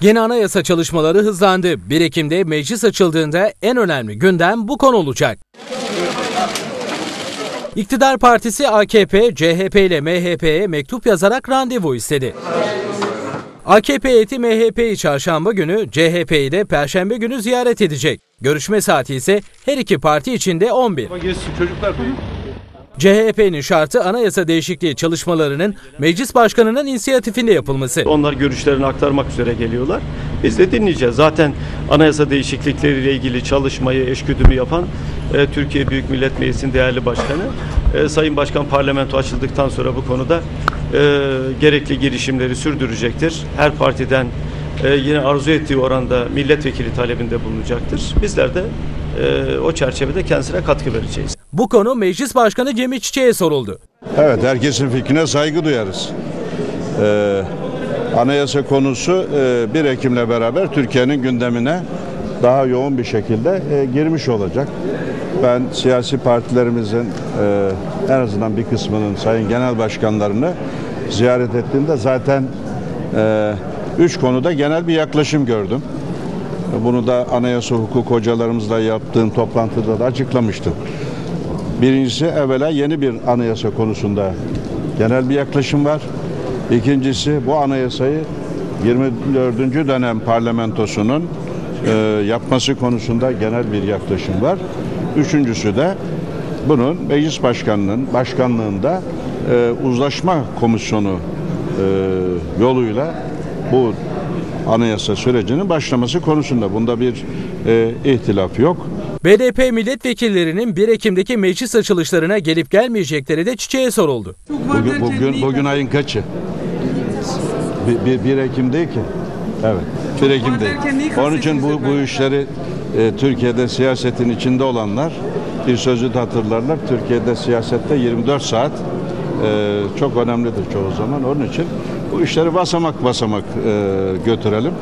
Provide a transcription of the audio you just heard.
Yeni anayasa çalışmaları hızlandı. 1 Ekim'de meclis açıldığında en önemli gündem bu konu olacak. İktidar Partisi AKP, CHP ile MHP'ye mektup yazarak randevu istedi. AKP heyeti MHP'yi çarşamba günü, CHP'yi de perşembe günü ziyaret edecek. Görüşme saati ise her iki parti için de 11. Geçsin çocuklar. CHP'nin şartı anayasa değişikliği çalışmalarının meclis başkanının inisiyatifinde yapılması. Onlar görüşlerini aktarmak üzere geliyorlar. Biz de dinleyeceğiz. Zaten anayasa değişiklikleriyle ilgili çalışmayı, eşgüdümü yapan e, Türkiye Büyük Millet Meclisi'nin değerli başkanı. E, Sayın Başkan parlamento açıldıktan sonra bu konuda e, gerekli girişimleri sürdürecektir. Her partiden e, yine arzu ettiği oranda milletvekili talebinde bulunacaktır. Bizler de e, o çerçevede kendisine katkı vereceğiz. Bu konu Meclis Başkanı Cemil Çiçek'e soruldu. Evet, herkesin fikrine saygı duyarız. Ee, anayasa konusu e, 1 Ekim'le beraber Türkiye'nin gündemine daha yoğun bir şekilde e, girmiş olacak. Ben siyasi partilerimizin e, en azından bir kısmının sayın genel başkanlarını ziyaret ettiğimde zaten e, üç konuda genel bir yaklaşım gördüm. Bunu da anayasa hukuk hocalarımızla yaptığım toplantıda da açıklamıştım. Birincisi evvela yeni bir anayasa konusunda genel bir yaklaşım var. İkincisi bu anayasayı 24. dönem parlamentosunun e, yapması konusunda genel bir yaklaşım var. Üçüncüsü de bunun meclis başkanının başkanlığında e, uzlaşma komisyonu e, yoluyla bu anayasa sürecinin başlaması konusunda. Bunda bir e, ihtilaf yok. BDP milletvekillerinin 1 Ekim'deki meclis açılışlarına gelip gelmeyecekleri de Çiçek'e soruldu. Bugün, bugün, bugün ayın kaçı? 1, 1 Ekim değil ki. Evet. 1 Ekim değil. Onun için bu, bu işleri e, Türkiye'de siyasetin içinde olanlar bir sözü de hatırlarlar. Türkiye'de siyasette 24 saat e, çok önemlidir çoğu zaman. Onun için bu işleri basamak basamak e, götürelim.